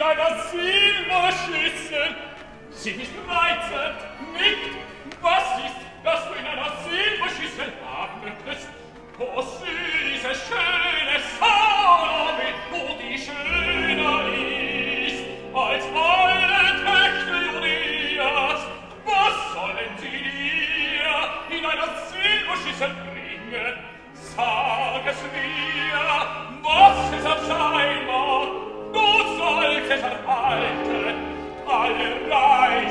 deiner Silber schüssen. Sie nicht reizend, nicht. Was ist, dass du in einer Silberschüssel haben möchtest? O süße, schöne Salome, wo die schöner ist, als alle Töchter Jurias. Was sollen sie dir in einer Silberschüssel bringen? Sag es mir, was es auf sein veraltere alle reich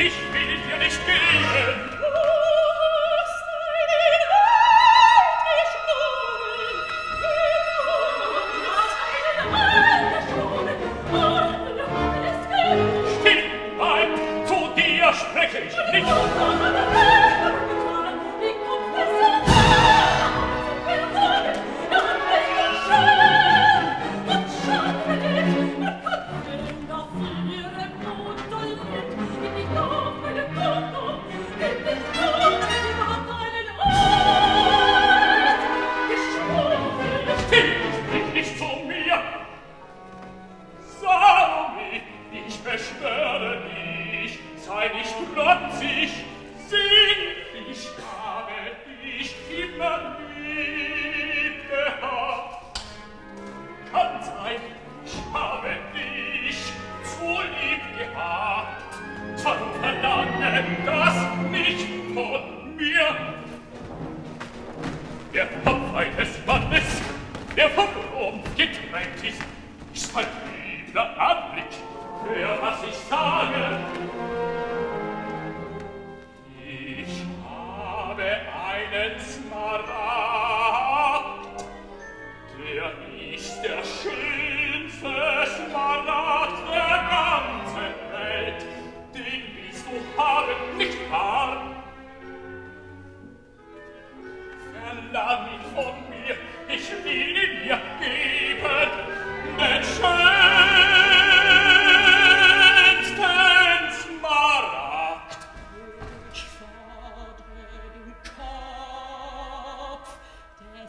Ich will dir nicht gehören.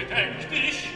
bedenk dich